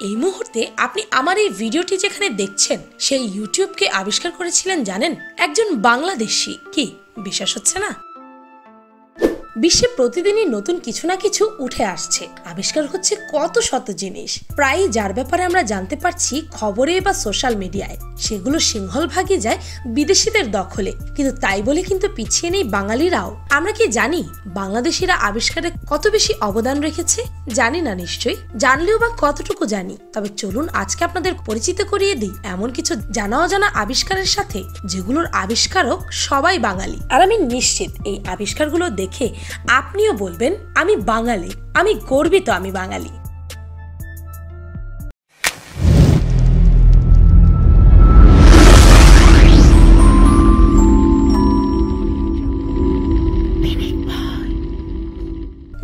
এই মুহূর্তে আপনি আমার এই ভিডিওটি যেখানে দেখছেন, সেই ইউটিউবকে আবিষ্কার করেছিলেন জানেন? একজন বাংলাদেশি। কি, বিশ্বাস হচ্ছে না? বিশ্বে প্রতিদিনই নতুন কিছু না কিছু উঠে আসছে। আবিষ্কার হচ্ছে কত শত জিনিস। প্রায় যার ব্যাপারে আমরা জানতে পারছি খবরে বা সোশ্যাল মিডিয়ায়। সেগুলো সিংহল ভাগে যায় বিদেশিদের দখলে। কিন্তু তাই বলে কিন্তু পিছিয়ে নেই বাঙালিরাও। আমরা কি জানি বাংলাদেশিরা আবিষ্কারে কত বেশি অবদান রেখেছে? জানি না নিশ্চয়ই। জানলেও বা কতটুকু জানি? তবে চলুন আজকে আপনাদের পরিচিত করিয়ে দিই এমন কিছু জানা অজানা আবিষ্কারের সাথে, যেগুলোর আবিষ্কারক সবাই বাঙালি। আর আমি নিশ্চিত এই আবিষ্কারগুলো দেখে আপনিও বলবেন আমি বাঙালি আমি গর্বিত আমি বাঙালি।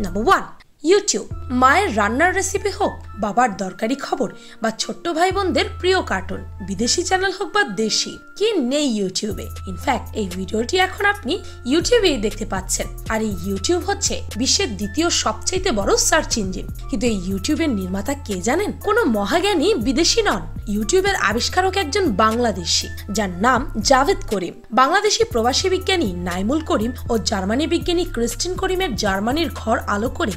নাম্বার ওয়ান ইউটিউব, মায়ের রান্নার রেসিপি হোক, বাবার দরকারি খবর বা ছোট্ট ভাই বোনদের প্রিয় কার্টুন বিদেশি চ্যানেল হোক বা দেশি, কি নেই ইউটিউবে? ইনফ্যাক্ট এই ভিডিওটি এখন আপনি ইউটিউবেই দেখতে পাচ্ছেন। আর এই ইউটিউব হচ্ছে বিশ্বের দ্বিতীয় সবচাইতে বড় সার্চ ইঞ্জিন কিন্তু এই ইউটিউবের নির্মাতা কে জানেন? কোনো মহাজ্ঞানী বিদেশি নন। ইউটিউবের আবিষ্কারক একজন বাংলাদেশি, যার নাম জাভেদ করিম। বাংলাদেশি প্রবাসী বিজ্ঞানী নাইমুল করিম ও জার্মানি বিজ্ঞানী ক্রিস্টিন করিমের জার্মানির ঘর আলো করে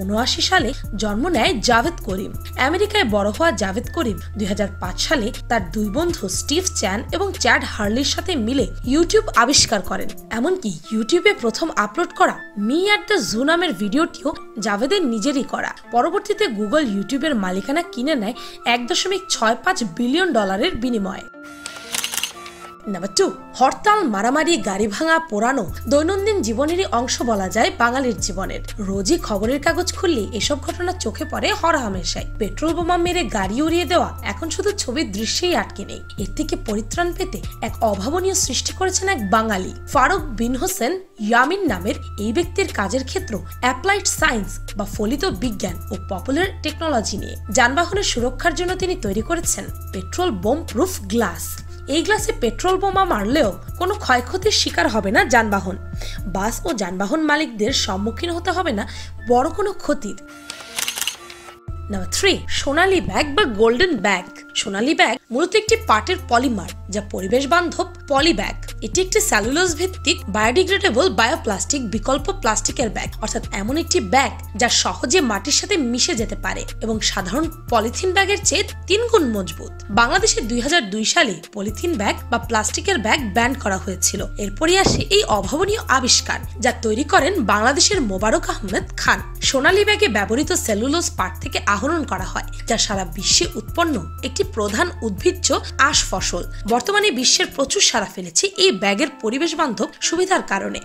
উনিশশো সালে জন্ম নেয় জাভেদ করিম। আমেরিকায় বড় হওয়া জাভেদ করিম দুই হাজার পাঁচ সালে তার দুই বন্ধু স্টিভ চ্যান এবং চ্যাড হার্লির সাথে মিলে ইউটিউব আবিষ্কার করেন। এমনকি ইউটিউবে প্রথম আপলোড করা মি অ্যাট দ্য জু নামের ভিডিওটিও জাভেদের নিজেরই করা। পরবর্তীতে গুগল ইউটিউবের মালিকানা কিনে নেয় এক দশমিক ছয় পাঁচ বিলিয়ন ডলারের বিনিময়ে। নাম্বার টু হরতাল, মারামারি, গাড়ি ভাঙা, পোড়ানো, দৈনন্দিন জীবনেরই অংশ বলা যায় বাঙালির জীবনের। রোজই খবরের কাগজ খুললে এসব ঘটনা চোখে পড়ে হরহামেশাই। পেট্রোল বোমা মেরে গাড়ি উড়িয়ে দেওয়া এখন শুধু ছবির দৃশ্যেই আটকে নেই। এর থেকে পরিত্রাণ পেতে এক অভাবনীয় সৃষ্টি করেছেন এক বাঙালি। ফারুক বিন হোসেন ইয়ামিন নামের এই ব্যক্তির কাজের ক্ষেত্র অ্যাপ্লাইড সায়েন্স বা ফলিত বিজ্ঞান ও পপুলার টেকনোলজি নিয়ে। যানবাহনের সুরক্ষার জন্য তিনি তৈরি করেছেন পেট্রোল বোম প্রুফ গ্লাস। এই গ্লাসে পেট্রোল বোমা মারলেও কোনো ক্ষয়ক্ষতির শিকার হবে না যানবাহন। বাস ও যানবাহন মালিকদের সম্মুখীন হতে হবে না, বড় কোনো ক্ষতির। নাম্বার থ্রি, সোনালী ব্যাগ বা গোল্ডেন ব্যাগ। সোনালী ব্যাগ মূলত একটি পাটের পলিমার, যা পরিবেশ বান্ধব পলি ব্যাগ এটি একটি স্যালুলোজ ভিত্তিক বায়োডিগ্রেডেবল বায়োপ্লাস্টিক বিকল্প প্লাস্টিকের ব্যাগ। অর্থাৎ এমন একটি ব্যাগ যা সহজে মাটির সাথে মিশে যেতে পারে এবং সাধারণ পলিথিন ব্যাগের চেয়ে তিন গুণ মজবুত। বাংলাদেশে দুই সালে পলিথিন ব্যাগ বা প্লাস্টিকের ব্যাগ ব্যান করা হয়েছিল। এরপরই আসে এই অভাবনীয় আবিষ্কার, যা তৈরি করেন বাংলাদেশের মোবারক আহমেদ খান। সোনালী ব্যাগে ব্যবহৃত সেলুলোজ পাট থেকে আহরণ করা হয়, যা সারা বিশ্বে উৎপন্ন একটি প্রধান উদ্ভিজ্জ আশ ফসল। বর্তমানে বিশ্বের প্রচুর সারা ফেলেছে এই ব্যাগের পরিবেশ বান্ধব সুবিধার কারণে।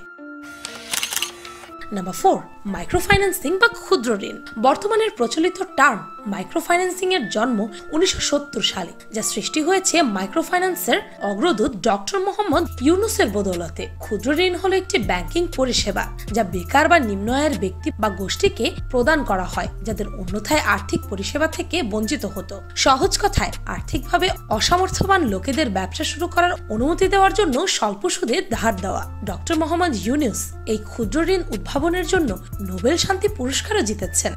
নাম্বার ফোর মাইক্রো ফাইন্যান্সিং বা ক্ষুদ্র ঋণ। বর্তমানের প্রচলিত টার্ম মাইক্রোফাইন্যান্সিং এর জন্ম উনিশশো সত্তর সালে, যা সৃষ্টি হয়েছে মাইক্রোফাইন্যান্সের অগ্রদূত ডক্টর মোহাম্মদ ইউনুসের বদৌলতে। ক্ষুদ্র ঋণ হলো একটি ব্যাংকিং পরিষেবা, যা বেকার বা নিম্ন আয়ের ব্যক্তি বা গোষ্ঠীকে প্রদান করা হয়, যাদের অন্যথায় আর্থিক পরিষেবা থেকে বঞ্চিত হতো। সহজ কথায়, আর্থিকভাবে অসামর্থ্যবান লোকেদের ব্যবসা শুরু করার অনুমতি দেওয়ার জন্য স্বল্প সুদে ধার দেওয়া। ডক্টর মোহাম্মদ ইউনুস এই ক্ষুদ্র ঋণ উদ্ভাবনের জন্য নোবেল শান্তি পুরস্কারও জিতেছেন।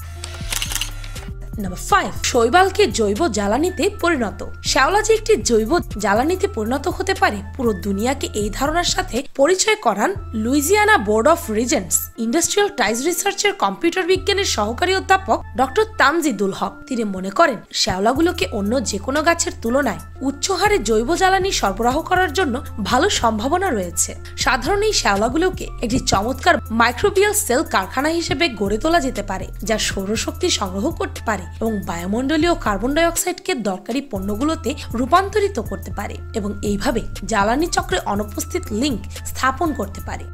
নাম্বার ফাইভ শৈবালকে জৈব জ্বালানিতে পরিণত। শ্যাওলা যে একটি জৈব জ্বালানিতে পরিণত হতে পারে, পুরো দুনিয়াকে এই ধারণার সাথে পরিচয় করান Louisiana board of regents. Industrial ties রিসার্চের কম্পিউটার বিজ্ঞানের সহকারী অধ্যাপক ডক্টর তামজিদুল হক। তিনি মনে করেন, শ্যাওলাগুলোকে অন্য যে কোনো গাছের তুলনায় উচ্চ হারে জৈব জ্বালানি সরবরাহ করার জন্য ভালো সম্ভাবনা রয়েছে। সাধারণ এই শ্যাওলাগুলোকে একটি চমৎকার মাইক্রোবিয়াল সেল কারখানা হিসেবে গড়ে তোলা যেতে পারে, যা সৌরশক্তি সংগ্রহ করতে পারে। এবং বায়ুমণ্ডলীয় কার্বন ডাইঅক্সাইডকে দরকারি পণ্যগুলোতে রূপান্তরিত করতে পারে এবং এইভাবে জ্বালানি চক্রে অনুপস্থিত লিঙ্ক স্থাপন করতে পারে।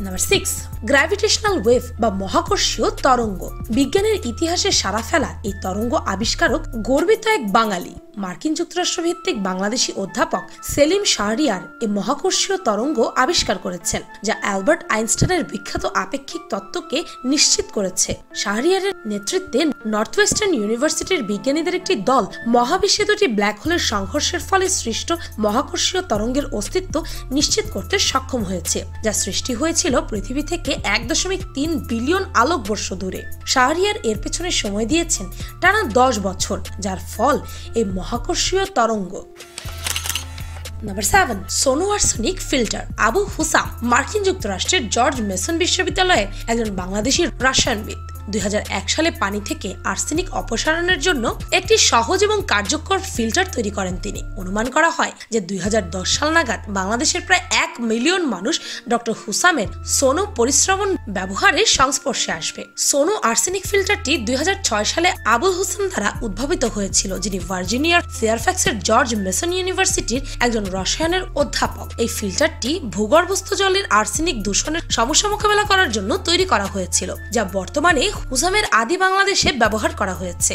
নাম্বার সিক্স গ্র্যাভিটেশনাল ওয়েভ বা মহাকর্ষীয় তরঙ্গ। বিজ্ঞানের ইতিহাসে সারা ফেলা এই তরঙ্গ আবিষ্কারক গর্বিত এক বাঙালি। মার্কিন যুক্তরাষ্ট্র ভিত্তিক বাংলাদেশি অধ্যাপক সেলিম শাহরিয়ার এই মহাকর্ষীয় তরঙ্গ আবিষ্কার করেছেন, যা অ্যালবার্ট আইনস্টাইনের বিখ্যাত আপেক্ষিক তত্ত্বকে নিশ্চিত করেছে। শাহরিয়ারের নেতৃত্বে নর্থ ওয়েস্টার্ন ইউনিভার্সিটির বিজ্ঞানীদের একটি দল মহাবিশ্বে দুটি ব্ল্যাক হোলের সংঘর্ষের ফলে সৃষ্ট মহাকর্ষীয় তরঙ্গের অস্তিত্ব নিশ্চিত করতে সক্ষম হয়েছে, যা সৃষ্টি হয়েছিল পৃথিবী থেকে এক দশমিক তিন বিলিয়ন আলোকবর্ষ দূরে। শাহরিয়ার এর পেছনে সময় দিয়েছেন টানা দশ বছর, যার ফল এই মহাকর্ষীয় তরঙ্গ। Number seven Sono arsenic filter Abu Husam, মার্কিন যুক্তরাষ্ট্রের জর্জ মেসন বিশ্ববিদ্যালয়ের একজন বাংলাদেশি রসায়নবিদ দুই হাজার এক সালে পানি থেকে আর্সেনিক অপসারণের জন্য একটি সহজ এবং কার্যকর ফিল্টার তৈরি করেন তিনি। অনুমান করা হয় যে দুই সাল নাগাদ বাংলাদেশের প্রায় এক মিলিয়ন মানুষ ডক্টর হুসামের সোনো পরিশ্রমণ ব্যবহারের সংস্পর্শে আসবে। সোনো আর্সেনিক ফিল্টারটি দুই সালে আবুল হোসেন দ্বারা উদ্ভাবিত হয়েছিল, যিনি ভার্জিনিয়ার ফেয়ারফ্যাক্সের জর্জ মেসন ইউনিভার্সিটির একজন রসায়নের অধ্যাপক। এই ফিল্টারটি ভূগর্ভস্থ জলের আর্সেনিক দূষণের সমস্যা মোকাবেলা করার জন্য তৈরি করা হয়েছিল, যা বর্তমানে হুসামের আদি বাংলাদেশে ব্যবহার করা হয়েছে।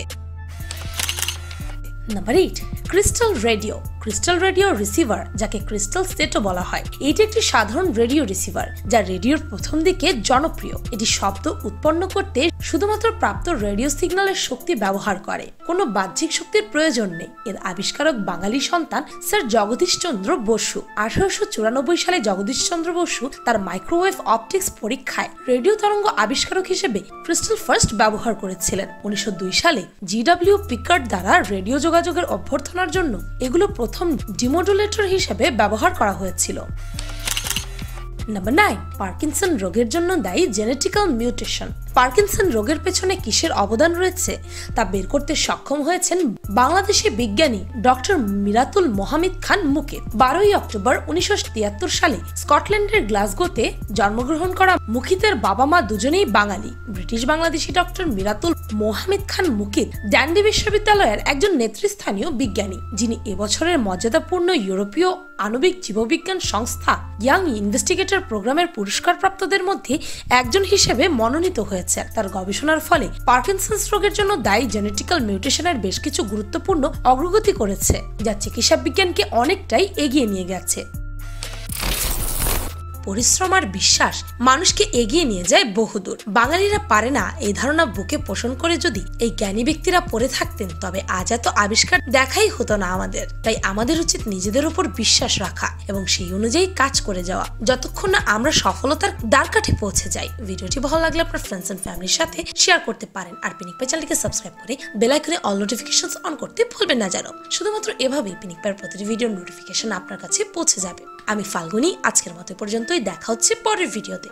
Number eight crystal radio crystal radio receiver যাকে ক্রিস্টাল সেটও বলা হয়। এটি একটি সাধারণ রেডিও রিসিভার যা রেডিওর প্রথম দিকে জনপ্রিয়। এটি শব্দ উৎপন্ন করতে শুধুমাত্র প্রাপ্ত রেডিও সিগন্যালের শক্তি ব্যবহার করে। কোনো বাহ্যিক শক্তির প্রয়োজন নেই। এর আবিষ্কারক বাঙালি সন্তান স্যার জগদীশ চন্দ্র বসু। আঠারোশো চুরানব্বই সালে জগদীশ চন্দ্র বসু তার মাইক্রোওয়েভ অপটিক্স পরীক্ষায় রেডিও তরঙ্গ আবিষ্কারক হিসেবে ক্রিস্টাল ফার্স্ট ব্যবহার করেছিলেন। উনিশশো দুই সালে জিডব্লিউ পিকার্ড দ্বারা রেডিও যোগাযোগের অভ্যর্থনার জন্য এগুলো প্রথম ডিমোডুলেটর হিসেবে ব্যবহার করা হয়েছিল। নাম্বার নাইন পার্কিনসন রোগের জন্য দায়ী জেনেটিক্যাল মিউটেশন পার্কিনসন রোগের পেছনে কিসের অবদান রয়েছে তা বের করতে সক্ষম হয়েছেন বাংলাদেশি বিজ্ঞানী ডক্টর মিরাতুল মোহামিদ খান মুকে বারোই অক্টোবর উনিশশো তিয়াত্তর সালে স্কটল্যান্ডের গ্লাসগোতে জন্মগ্রহণ করা মুকিতের বাবা মা দুজনেই Bengali. British Bangladeshi doctor Miratul Mohammed Khan Mukit Dundee বিশ্ববিদ্যালয়ের একজন নেতৃস্থানীয় বিজ্ঞানী, যিনি এবছরের মর্যাদাপূর্ণ ইউরোপীয় আণবিক জীববিজ্ঞান সংস্থা ইয়াং ইনভেস্টিগেটর প্রোগ্রামের পুরস্কারপ্রাপ্তদের মধ্যে একজন হিসেবে মনোনীত হয়েছে তার গবেষণার ফলে পার্কিনসন্স রোগের জন্য দায়ী জেনেটিক্যাল মিউটেশনের বেশ কিছু গুরুত্বপূর্ণ অগ্রগতি করেছে, যা চিকিৎসা বিজ্ঞানকে অনেকটাই এগিয়ে নিয়ে গেছে। পরিশ্রম আর বিশ্বাস মানুষকে এগিয়ে নিয়ে যায় বহুদূর। বাঙালিরা পারে না এই ধারণা বুকে পোষণ করে যদি এই জ্ঞানী ব্যক্তিরা পড়ে থাকতেন, তবে আজ এত আবিষ্কার দেখাই হতো না আমাদের। তাই আমাদের উচিত নিজেদের উপর বিশ্বাস রাখা এবং সেই অনুযায়ী কাজ করে যাওয়া। যতক্ষণ না আমরা সফলতার দ্বারকাঠে পৌঁছে যাই। ভিডিওটি ভালো লাগলে আপনার ফ্রেন্ডস এন্ড ফ্যামিলির সাথে শেয়ার করতে পারেন। আর পিনিক পাই চ্যানেলকে সাবস্ক্রাইব করে বেল আইকনে অল নোটিফিকেশন অন করতে ভুলবেন না যেন। শুধুমাত্র এভাবেই পিনিক পায়ের প্রতিটি ভিডিওর নোটিফিকেশন আপনার কাছে পৌঁছে যাবে। আমি ফাল্গুনি, আজকের মতো পর্যন্তই দেখা হচ্ছে পরের ভিডিওতে।